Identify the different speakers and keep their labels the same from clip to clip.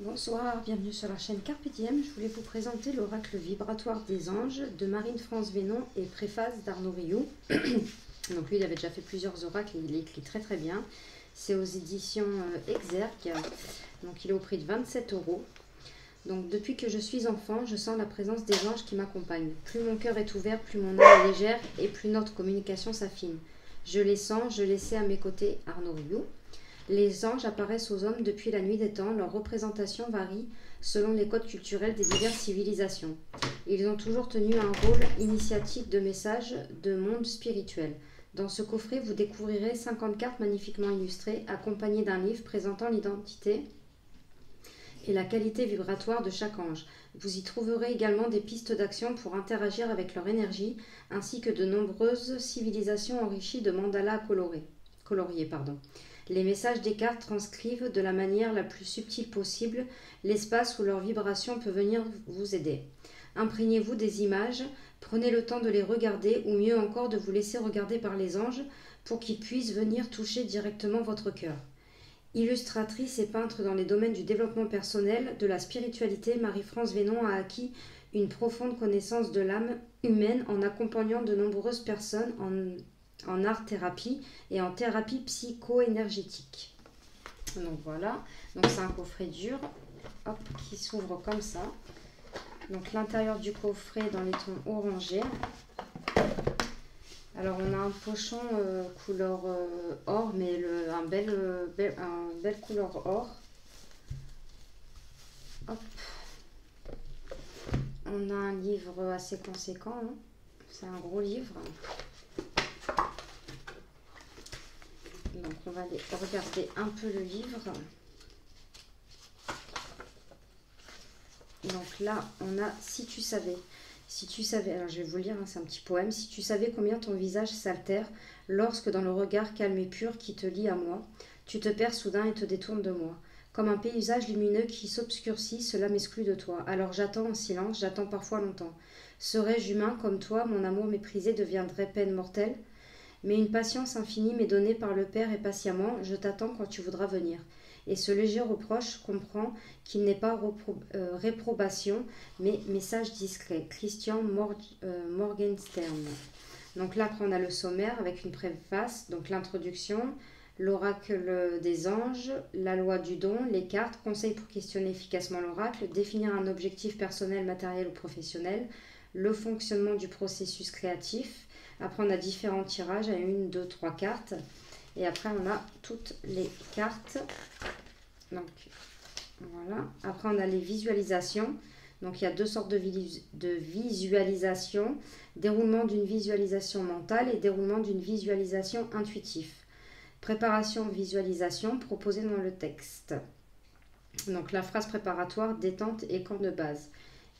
Speaker 1: Bonsoir, bienvenue sur la chaîne Carpe Diem. Je voulais vous présenter l'oracle vibratoire des anges de Marine-France Vénon et préface d'Arnaud Rioux. Donc lui, il avait déjà fait plusieurs oracles et il écrit très très bien. C'est aux éditions euh, Exergue. Donc il est au prix de 27 euros. Donc depuis que je suis enfant, je sens la présence des anges qui m'accompagnent. Plus mon cœur est ouvert, plus mon âme est légère et plus notre communication s'affine. Je les sens, je les sais à mes côtés, Arnaud Rioux. Les anges apparaissent aux hommes depuis la nuit des temps. Leur représentation varie selon les codes culturels des diverses civilisations. Ils ont toujours tenu un rôle initiatique de message de monde spirituel. Dans ce coffret, vous découvrirez 50 cartes magnifiquement illustrées, accompagnées d'un livre présentant l'identité et la qualité vibratoire de chaque ange. Vous y trouverez également des pistes d'action pour interagir avec leur énergie, ainsi que de nombreuses civilisations enrichies de mandalas colorés. Les messages des cartes transcrivent de la manière la plus subtile possible l'espace où leur vibration peut venir vous aider. Imprégnez-vous des images, prenez le temps de les regarder ou mieux encore de vous laisser regarder par les anges pour qu'ils puissent venir toucher directement votre cœur. Illustratrice et peintre dans les domaines du développement personnel, de la spiritualité, Marie-France Vénon a acquis une profonde connaissance de l'âme humaine en accompagnant de nombreuses personnes en en art-thérapie et en thérapie psycho-énergétique. Donc voilà, donc c'est un coffret dur hop, qui s'ouvre comme ça. Donc l'intérieur du coffret dans les tons orangés. Alors on a un pochon euh, couleur euh, or, mais le, un, bel, euh, un bel couleur or. On a un livre assez conséquent. Hein. C'est un gros livre. Donc on va aller regarder un peu le livre. Donc là, on a Si tu savais. Si tu savais, alors je vais vous lire, hein, c'est un petit poème. Si tu savais combien ton visage s'altère lorsque dans le regard calme et pur qui te lie à moi, tu te perds soudain et te détournes de moi. Comme un paysage lumineux qui s'obscurcit, cela m'exclut de toi. Alors j'attends en silence, j'attends parfois longtemps. Serais-je humain comme toi, mon amour méprisé deviendrait peine mortelle? Mais une patience infinie m'est donnée par le Père et patiemment, je t'attends quand tu voudras venir. Et ce léger reproche comprend qu'il n'est pas euh, réprobation, mais message discret. Christian euh, Morgenstern. Donc là, après, on a le sommaire avec une préface, donc l'introduction, l'oracle des anges, la loi du don, les cartes, conseils pour questionner efficacement l'oracle, définir un objectif personnel, matériel ou professionnel, le fonctionnement du processus créatif, après, on a différents tirages à une, deux, trois cartes. Et après, on a toutes les cartes. Donc, voilà. Après, on a les visualisations. Donc, il y a deux sortes de, de visualisation. Déroulement d'une visualisation mentale et déroulement d'une visualisation intuitive. Préparation visualisation proposée dans le texte. Donc, la phrase préparatoire, détente et camp de base.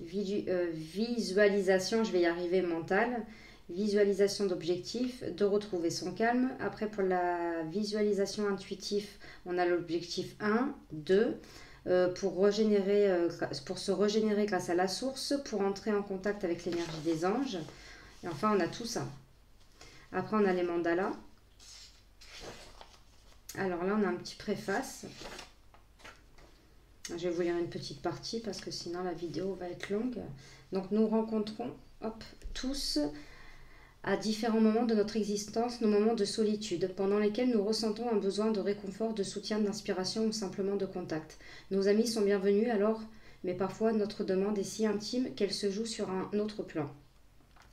Speaker 1: Euh, visualisation, je vais y arriver, mentale visualisation d'objectifs, de retrouver son calme. Après, pour la visualisation intuitive, on a l'objectif 1, 2. Euh, pour, régénérer, euh, pour se régénérer grâce à la source, pour entrer en contact avec l'énergie des anges. Et enfin, on a tout ça. Après, on a les mandalas. Alors là, on a un petit préface. Je vais vous lire une petite partie parce que sinon la vidéo va être longue. Donc, nous rencontrons tous à différents moments de notre existence nos moments de solitude, pendant lesquels nous ressentons un besoin de réconfort, de soutien, d'inspiration ou simplement de contact. Nos amis sont bienvenus alors, mais parfois notre demande est si intime qu'elle se joue sur un autre plan.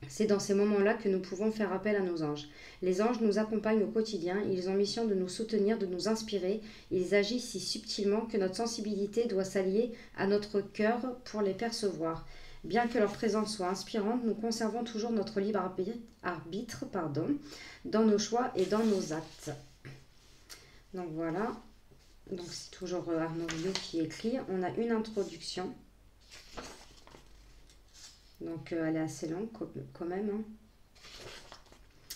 Speaker 1: C'est dans ces moments-là que nous pouvons faire appel à nos anges. Les anges nous accompagnent au quotidien, ils ont mission de nous soutenir, de nous inspirer, ils agissent si subtilement que notre sensibilité doit s'allier à notre cœur pour les percevoir. Bien que leur présence soit inspirante, nous conservons toujours notre libre arbitre pardon, dans nos choix et dans nos actes. Donc voilà, donc c'est toujours euh, Arnaud Rio qui écrit. On a une introduction. Donc euh, elle est assez longue quand même. Hein.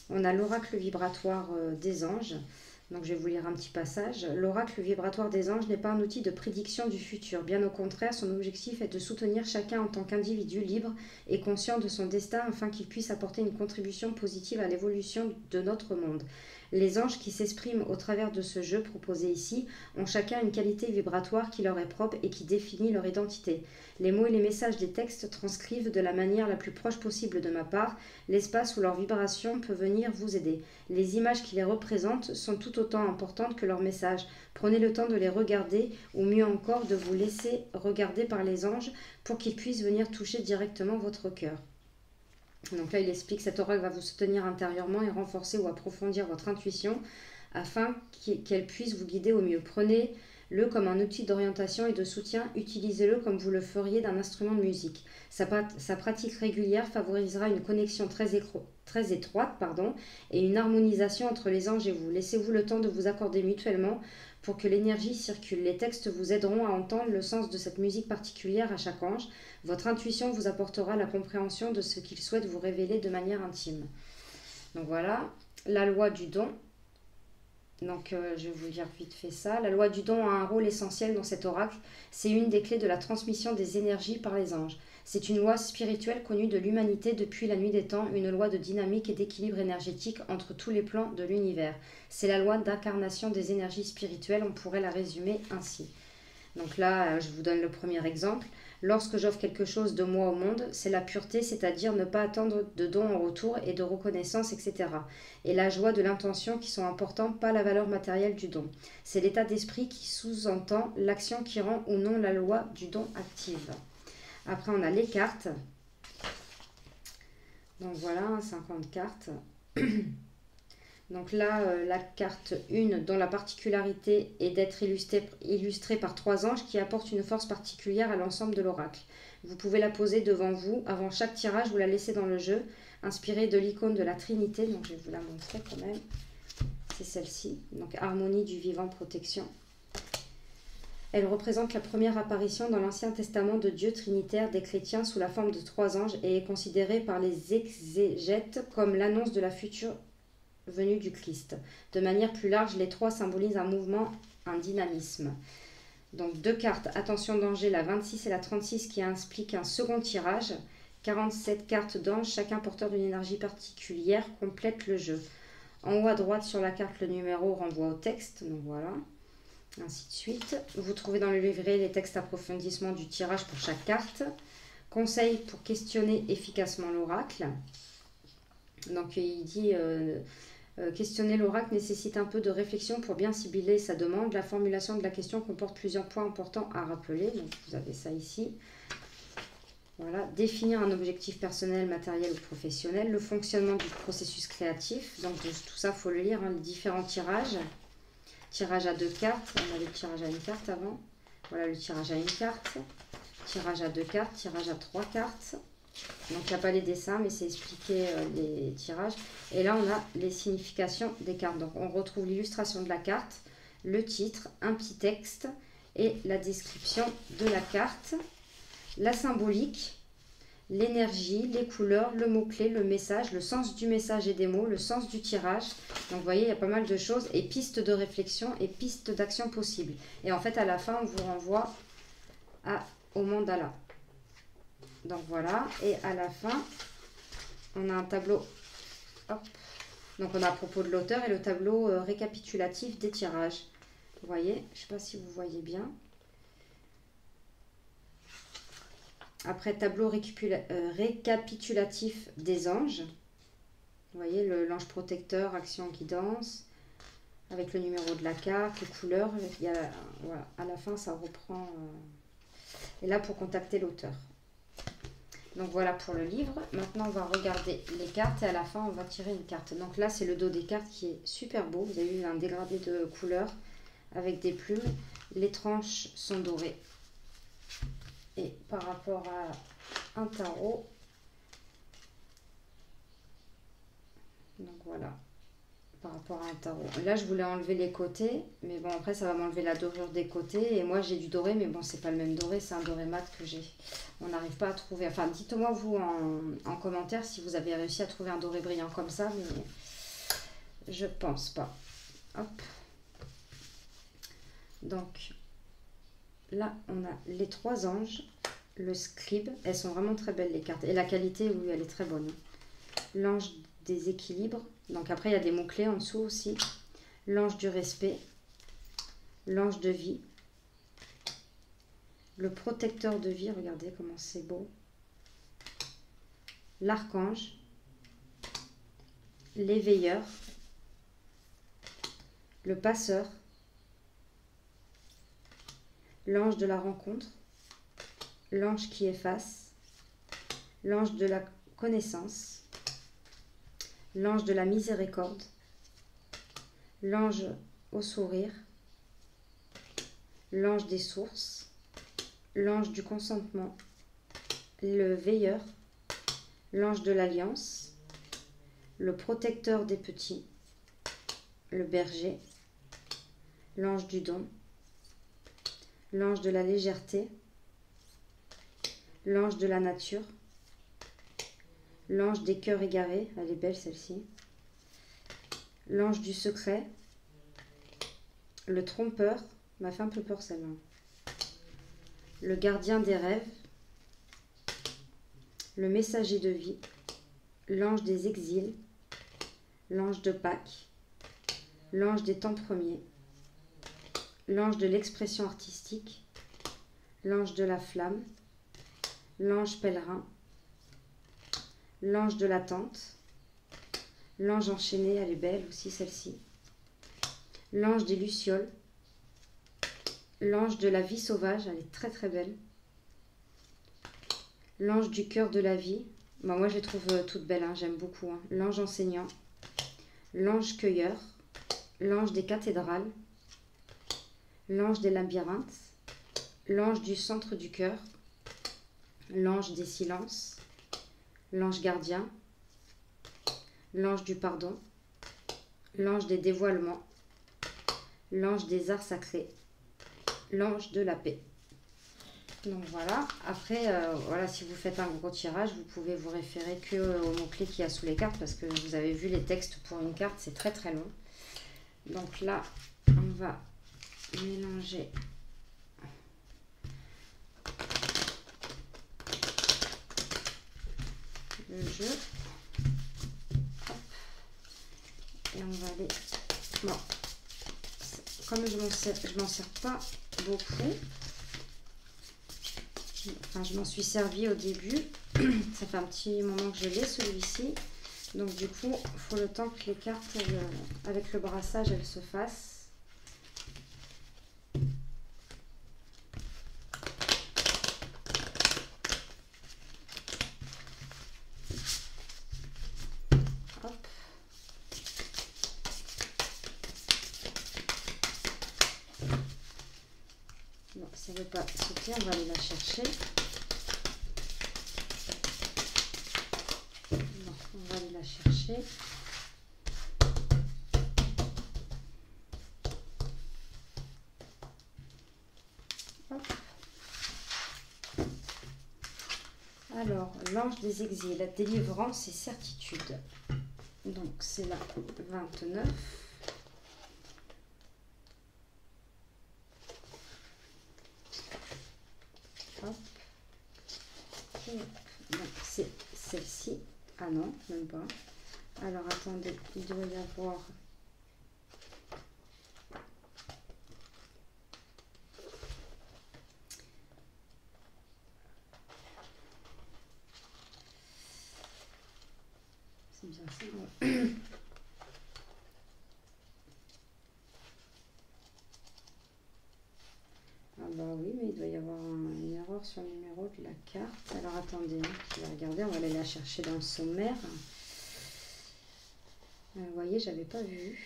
Speaker 1: On a l'oracle vibratoire euh, des anges. Donc je vais vous lire un petit passage. L'oracle vibratoire des anges n'est pas un outil de prédiction du futur. Bien au contraire, son objectif est de soutenir chacun en tant qu'individu libre et conscient de son destin afin qu'il puisse apporter une contribution positive à l'évolution de notre monde. Les anges qui s'expriment au travers de ce jeu proposé ici ont chacun une qualité vibratoire qui leur est propre et qui définit leur identité. Les mots et les messages des textes transcrivent de la manière la plus proche possible de ma part l'espace où leur vibration peut venir vous aider. Les images qui les représentent sont tout autant importantes que leurs messages. Prenez le temps de les regarder ou mieux encore de vous laisser regarder par les anges pour qu'ils puissent venir toucher directement votre cœur. Donc là, il explique que cet oracle va vous soutenir intérieurement et renforcer ou approfondir votre intuition afin qu'elle puisse vous guider au mieux. Prenez le comme un outil d'orientation et de soutien, utilisez-le comme vous le feriez d'un instrument de musique. Sa, pratique régulière favorisera une connexion très, très étroite pardon, et une harmonisation entre les anges et vous. Laissez-vous le temps de vous accorder mutuellement pour que l'énergie circule. Les textes vous aideront à entendre le sens de cette musique particulière à chaque ange. Votre intuition vous apportera la compréhension de ce qu'il souhaite vous révéler de manière intime. Donc voilà, la loi du don. Donc, euh, je vais vous dire vite fait ça. La loi du don a un rôle essentiel dans cet oracle. C'est une des clés de la transmission des énergies par les anges. C'est une loi spirituelle connue de l'humanité depuis la nuit des temps, une loi de dynamique et d'équilibre énergétique entre tous les plans de l'univers. C'est la loi d'incarnation des énergies spirituelles, on pourrait la résumer ainsi. Donc là, euh, je vous donne le premier exemple. Lorsque j'offre quelque chose de moi au monde, c'est la pureté, c'est-à-dire ne pas attendre de dons en retour et de reconnaissance, etc. Et la joie de l'intention qui sont importants, pas la valeur matérielle du don. C'est l'état d'esprit qui sous-entend l'action qui rend ou non la loi du don active. Après, on a les cartes. Donc voilà, 50 cartes. Donc là, euh, la carte 1, dont la particularité est d'être illustrée, par trois anges qui apportent une force particulière à l'ensemble de l'oracle. Vous pouvez la poser devant vous. Avant chaque tirage, vous la laissez dans le jeu, inspirée de l'icône de la Trinité. Donc je vais vous la montrer quand même. C'est celle-ci. Donc harmonie du vivant protection. Elle représente la première apparition dans l'Ancien Testament de Dieu trinitaire des chrétiens sous la forme de trois anges et est considérée par les exégètes comme l'annonce de la future venue du Christ. De manière plus large, les trois symbolisent un mouvement, un dynamisme. Donc deux cartes, attention danger, la 26 et la 36 qui impliquent un second tirage. 47 cartes d'ange, chacun porteur d'une énergie particulière, complète le jeu. En haut à droite sur la carte, le numéro renvoie au texte, donc voilà, ainsi de suite. Vous trouvez dans le livret les textes approfondissement du tirage pour chaque carte. Conseil pour questionner efficacement l'oracle. Donc il dit euh, euh, questionner l'oracle nécessite un peu de réflexion pour bien cibler sa demande. La formulation de la question comporte plusieurs points importants à rappeler. Vous avez ça ici. Voilà, définir un objectif personnel, matériel ou professionnel, le fonctionnement du processus créatif. Donc tout ça, il faut le lire, hein, les différents tirages. Tirage à deux cartes, on avait le tirage à une carte avant. Voilà le tirage à une carte. Tirage à deux cartes, tirage à trois cartes. Donc il n'y a pas les dessins, mais c'est expliqué euh, les tirages. Et là, on a les significations des cartes. Donc on retrouve l'illustration de la carte, le titre, un petit texte et la description de la carte, la symbolique, l'énergie, les couleurs, le mot-clé, le message, le sens du message et des mots, le sens du tirage. Donc vous voyez, il y a pas mal de choses et pistes de réflexion et pistes d'action possibles. Et en fait, à la fin, on vous renvoie au mandala. Donc voilà, et à la fin, on a un tableau. Donc on a à propos de l'auteur et le tableau euh, récapitulatif des tirages. Vous voyez, je ne sais pas si vous voyez bien. Après, tableau euh, récapitulatif des anges. Vous voyez, l'ange protecteur, action, guidance, avec le numéro de la carte, les couleurs. Il y a, à la fin, ça reprend. Euh, et là, pour contacter l'auteur. Donc voilà pour le livre. Maintenant, on va regarder les cartes et à la fin, on va tirer une carte. Donc là, c'est le dos des cartes qui est super beau. Vous avez vu un dégradé de couleurs avec des plumes. Les tranches sont dorées. Et par rapport à un tarot, donc voilà, par rapport à un tarot. Là, je voulais enlever les côtés, mais bon, après, ça va m'enlever la dorure des côtés. Et moi, j'ai du doré, mais bon, c'est pas le même doré, c'est un doré mat que j'ai. On n'arrive pas à trouver. Enfin, dites-moi, vous, en, commentaire, si vous avez réussi à trouver un doré brillant comme ça, mais je pense pas. Hop. Donc, là, on a les trois anges, le scribe. Elles sont vraiment très belles, les cartes. Et la qualité, oui, elle est très bonne. L'ange des équilibres, Donc après, il y a des mots-clés en dessous aussi. L'ange du respect, l'ange de vie, le protecteur de vie, regardez comment c'est beau, l'archange, l'éveilleur, le passeur, l'ange de la rencontre, l'ange qui efface, l'ange de la connaissance, l'ange de la miséricorde, l'ange au sourire, l'ange des sources, l'ange du consentement, le veilleur, l'ange de l'alliance, le protecteur des petits, le berger, l'ange du don, l'ange de la légèreté, l'ange de la nature, l'ange des cœurs égarés, elle est belle celle-ci, l'ange du secret, le trompeur, m'a fait un peu peur celle-là, le gardien des rêves, le messager de vie, l'ange des exils, l'ange de Pâques, l'ange des temps premiers, l'ange de l'expression artistique, l'ange de la flamme, l'ange pèlerin, l'ange de l'attente, l'ange enchaîné, elle est belle aussi celle-ci, l'ange des lucioles, l'ange de la vie sauvage, elle est très très belle, l'ange du cœur de la vie, bah, moi je les trouve euh, toutes belles, hein, j'aime beaucoup, hein. l'ange enseignant, l'ange cueilleur, l'ange des cathédrales, l'ange des labyrinthes, l'ange du centre du cœur, l'ange des silences, l'ange gardien, l'ange du pardon, l'ange des dévoilements, l'ange des arts sacrés, l'ange de la paix. Donc voilà, après, euh, voilà, si vous faites un gros tirage, vous pouvez vous référer que aux mots-clés qu'il y a sous les cartes parce que vous avez vu les textes pour une carte, c'est très très long. Donc là, on va mélanger le jeu. Et on va aller... Bon, comme je m'en sers, m'en sers pas beaucoup, enfin je m'en suis servi au début, ça fait un petit moment que je l'ai celui-ci, donc du coup, il faut le temps que les cartes, avec le brassage, elles se fassent. Hop. Bon, ça ne veut pas sauter, on va aller la chercher. chercher. Alors, l'ange des exils, la délivrance et certitude. Donc, c'est la 29. Hop. Donc, c'est celle-ci. Ah non, même pas. Alors attendez, il doit y avoir C'est bien ça. ah bah oui, mais il doit y avoir une erreur sur le numéro de la carte. Alors attendez, hein, je vais regarder, on va aller la chercher dans le sommaire. Euh, vous voyez, j'avais pas vu.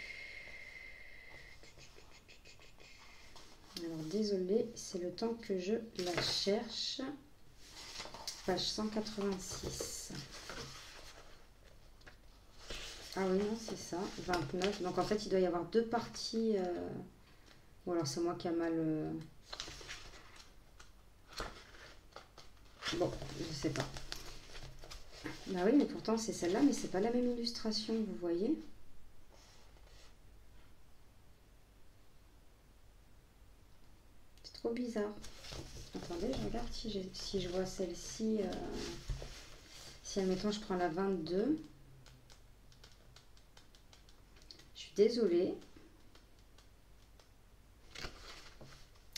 Speaker 1: Alors désolé, c'est le temps que je la cherche. Page 186. Ah oui, non, c'est ça, 29. Donc en fait, il doit y avoir deux parties. Euh, ou alors c'est moi qui a mal... Euh, bon, je sais pas. Bah oui, mais pourtant c'est celle-là, mais c'est pas la même illustration, vous voyez C'est trop bizarre. Attendez, je regarde si, si je vois celle-ci. Euh, si, admettons, je prends la 22. désolée.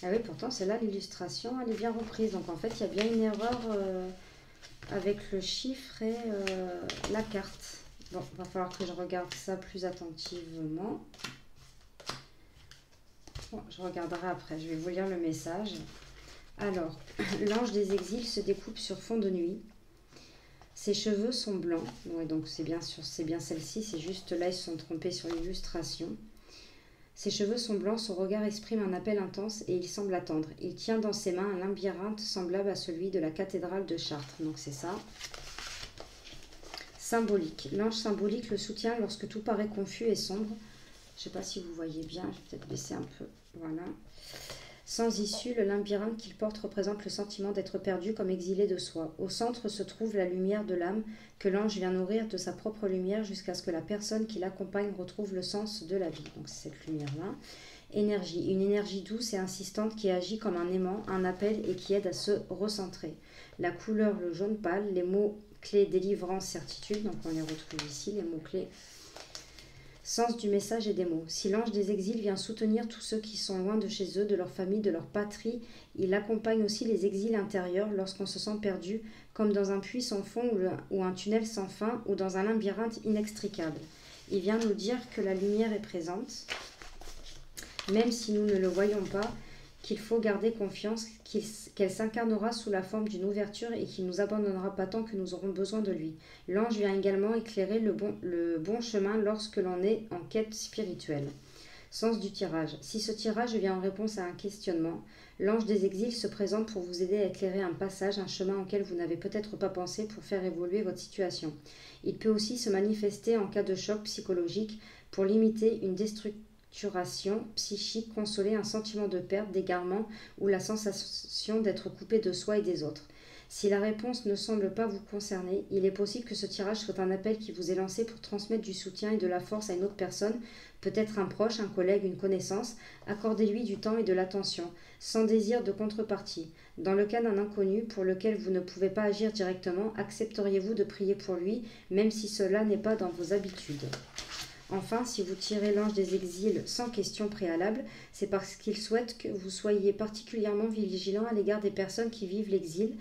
Speaker 1: Ah oui, pourtant, c'est là l'illustration, elle est bien reprise. Donc en fait, il y a bien une erreur euh, avec le chiffre et euh, la carte. Bon, va falloir que je regarde ça plus attentivement. Bon, je regarderai après, je vais vous lire le message. Alors, l'ange des exils se découpe sur fond de nuit. Ses cheveux sont blancs. Ouais, donc c'est bien bien celle-ci. C'est juste là, ils se sont trompés sur l'illustration. Ses cheveux sont blancs, son regard exprime un appel intense et il semble attendre. Il tient dans ses mains un labyrinthe semblable à celui de la cathédrale de Chartres. Donc c'est ça. Symbolique. L'ange symbolique le soutient lorsque tout paraît confus et sombre. Je ne sais pas si vous voyez bien, je vais peut-être baisser un peu. Voilà. Sans issue, le labyrinthe qu'il porte représente le sentiment d'être perdu comme exilé de soi. Au centre se trouve la lumière de l'âme que l'ange vient nourrir de sa propre lumière jusqu'à ce que la personne qui l'accompagne retrouve le sens de la vie. Donc cette lumière-là. Énergie, une énergie douce et insistante qui agit comme un aimant, un appel et qui aide à se recentrer. La couleur, le jaune pâle, les mots clés délivrance, certitude, donc on les retrouve ici, les mots clés Sens du message et des mots. Si l'ange des exils vient soutenir tous ceux qui sont loin de chez eux, de leur famille, de leur patrie, il accompagne aussi les exils intérieurs lorsqu'on se sent perdu, comme dans un puits sans fond ou, un tunnel sans fin ou dans un labyrinthe inextricable. Il vient nous dire que la lumière est présente, même si nous ne le voyons pas, qu'il faut garder confiance, qu'elle s'incarnera sous la forme d'une ouverture et qu'il nous abandonnera pas tant que nous aurons besoin de lui. L'ange vient également éclairer le bon, le bon chemin lorsque l'on est en quête spirituelle. Sens du tirage. Si ce tirage vient en réponse à un questionnement, l'ange des exils se présente pour vous aider à éclairer un passage, un chemin auquel vous n'avez peut-être pas pensé pour faire évoluer votre situation. Il peut aussi se manifester en cas de choc psychologique pour limiter une destruction psychique, consoler un sentiment de perte, d'égarement ou la sensation d'être coupé de soi et des autres. Si la réponse ne semble pas vous concerner, il est possible que ce tirage soit un appel qui vous est lancé pour transmettre du soutien et de la force à une autre personne, peut-être un proche, un collègue, une connaissance. Accordez-lui du temps et de l'attention, sans désir de contrepartie. Dans le cas d'un inconnu pour lequel vous ne pouvez pas agir directement, accepteriez-vous de prier pour lui, même si cela n'est pas dans vos habitudes? Enfin, si vous tirez l'ange des exils sans question préalable, c'est parce qu'il souhaite que vous soyez particulièrement vigilant à l'égard des personnes qui vivent l'exil,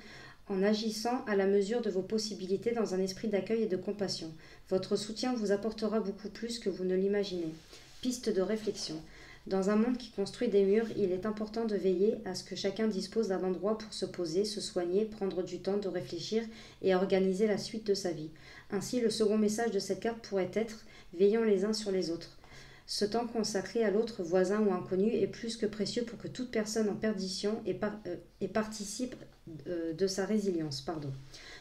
Speaker 1: en agissant à la mesure de vos possibilités dans un esprit d'accueil et de compassion. Votre soutien vous apportera beaucoup plus que vous ne l'imaginez. Piste de réflexion. Dans un monde qui construit des murs, il est important de veiller à ce que chacun dispose d'un endroit pour se poser, se soigner, prendre du temps de réfléchir et organiser la suite de sa vie. Ainsi, le second message de cette carte pourrait être veillant les uns sur les autres. Ce temps consacré à l'autre, voisin ou inconnu, est plus que précieux pour que toute personne en perdition et, euh, participe euh, de sa résilience. Pardon.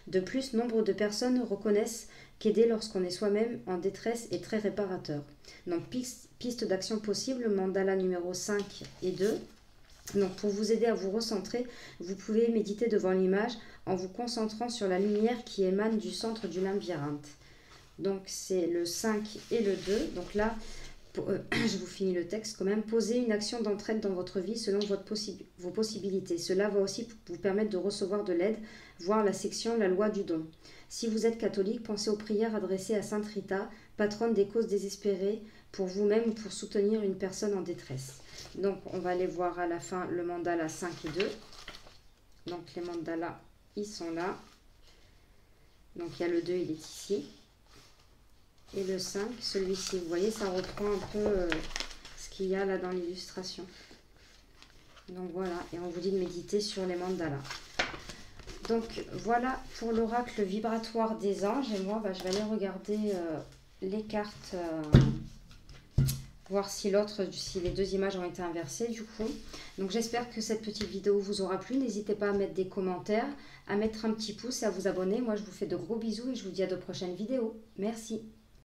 Speaker 1: De plus, nombre de personnes reconnaissent qu'aider lorsqu'on est soi-même en détresse est très réparateur. Donc, piste d'action possible, mandala numéro 5 et 2. Donc, pour vous aider à vous recentrer, vous pouvez méditer devant l'image en vous concentrant sur la lumière qui émane du centre du labyrinthe. Donc c'est le 5 et le 2. Donc là, euh, je vous finis le texte quand même. Posez une action d'entraide dans votre vie selon vos possibilités. Cela va aussi vous permettre de recevoir de l'aide, voir la section La loi du don. Si vous êtes catholique, pensez aux prières adressées à Sainte Rita, patronne des causes désespérées, pour vous-même ou pour soutenir une personne en détresse. Donc on va aller voir à la fin le mandala 5 et 2. Donc les mandalas, ils sont là. Donc il y a le 2, il est ici et le 5, celui-ci. Vous voyez, ça reprend un peu euh, ce qu'il y a là dans l'illustration. Donc voilà, et on vous dit de méditer sur les mandalas. Donc voilà pour l'oracle vibratoire des anges. Et moi, bah, je vais aller regarder euh, les cartes, euh, voir si l'autre, si les deux images ont été inversées du coup. Donc j'espère que cette petite vidéo vous aura plu. N'hésitez pas à mettre des commentaires, à mettre un petit pouce et à vous abonner. Moi, je vous fais de gros bisous et je vous dis à de prochaines vidéos. Merci.